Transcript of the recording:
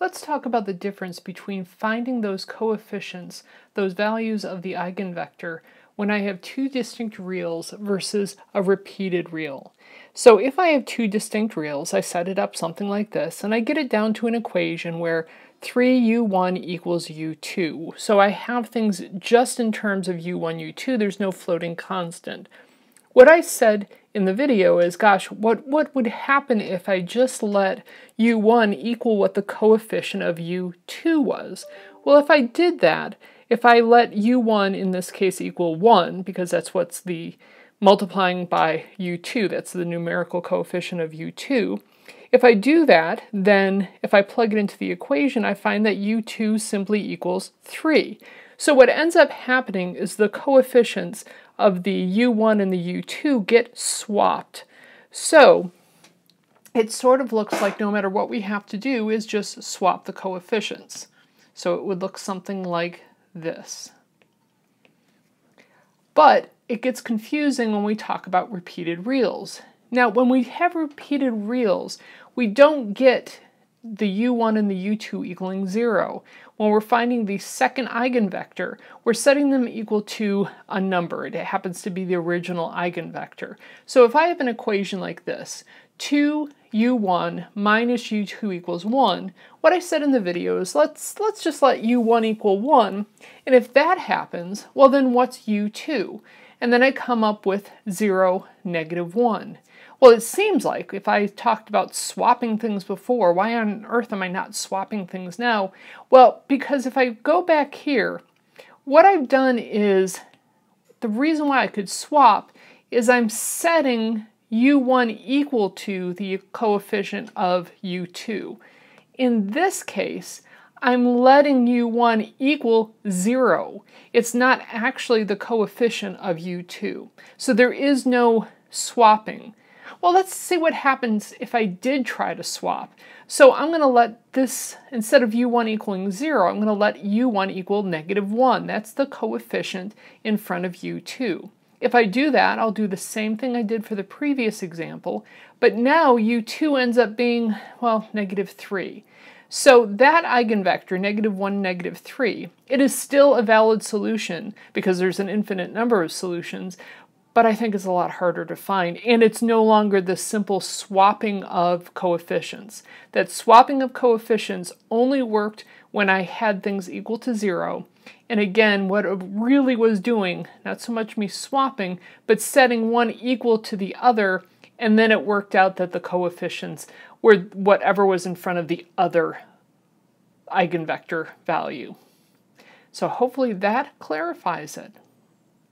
let's talk about the difference between finding those coefficients, those values of the eigenvector, when I have two distinct reals versus a repeated real. So if I have two distinct reals, I set it up something like this, and I get it down to an equation where 3u1 equals u2. So I have things just in terms of u1, u2, there's no floating constant. What I said in the video is, gosh, what, what would happen if I just let u1 equal what the coefficient of u2 was? Well, if I did that, if I let u1 in this case equal 1, because that's what's the multiplying by u2, that's the numerical coefficient of u2, if I do that, then if I plug it into the equation, I find that u2 simply equals 3. So what ends up happening is the coefficients of the u1 and the u2 get swapped. So it sort of looks like no matter what we have to do is just swap the coefficients. So it would look something like this. But it gets confusing when we talk about repeated reals. Now, when we have repeated reals, we don't get the u1 and the u2 equaling 0. When we're finding the second eigenvector, we're setting them equal to a number. It happens to be the original eigenvector. So if I have an equation like this, 2u1 minus u2 equals 1, what I said in the video is let's, let's just let u1 equal 1, and if that happens, well then what's u2? And then I come up with 0, negative 1. Well, it seems like if I talked about swapping things before, why on earth am I not swapping things now? Well, because if I go back here, what I've done is the reason why I could swap is I'm setting u1 equal to the coefficient of u2. In this case, I'm letting u1 equal 0. It's not actually the coefficient of u2. So there is no swapping. Well, let's see what happens if I did try to swap. So I'm going to let this, instead of u1 equaling 0, I'm going to let u1 equal negative 1. That's the coefficient in front of u2. If I do that, I'll do the same thing I did for the previous example, but now u2 ends up being, well, negative 3. So that eigenvector, negative 1, negative 3, it is still a valid solution because there's an infinite number of solutions, but I think it's a lot harder to find. And it's no longer the simple swapping of coefficients. That swapping of coefficients only worked when I had things equal to zero. And again, what it really was doing, not so much me swapping, but setting one equal to the other, and then it worked out that the coefficients were whatever was in front of the other eigenvector value. So hopefully that clarifies it.